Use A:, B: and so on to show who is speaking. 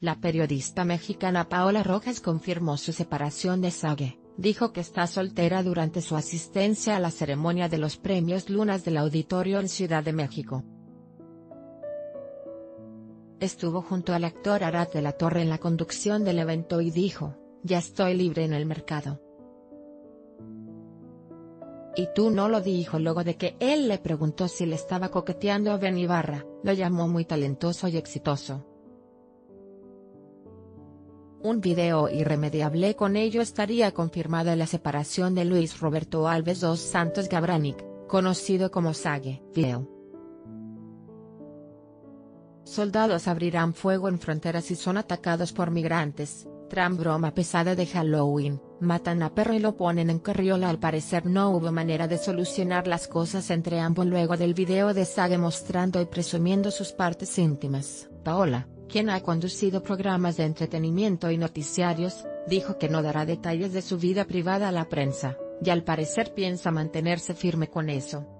A: La periodista mexicana Paola Rojas confirmó su separación de Sage, dijo que está soltera durante su asistencia a la ceremonia de los premios Lunas del Auditorio en Ciudad de México. Estuvo junto al actor Arad de la Torre en la conducción del evento y dijo, ya estoy libre en el mercado. Y tú no lo dijo luego de que él le preguntó si le estaba coqueteando a Ben Ibarra, lo llamó muy talentoso y exitoso. Un video irremediable con ello estaría confirmada la separación de Luis Roberto Alves dos Santos Gabranic, conocido como Sage. Video. Soldados abrirán fuego en fronteras y son atacados por migrantes, Trump broma pesada de Halloween, matan a perro y lo ponen en carriola al parecer no hubo manera de solucionar las cosas entre ambos luego del video de Sage mostrando y presumiendo sus partes íntimas. Paola, quien ha conducido programas de entretenimiento y noticiarios, dijo que no dará detalles de su vida privada a la prensa, y al parecer piensa mantenerse firme con eso.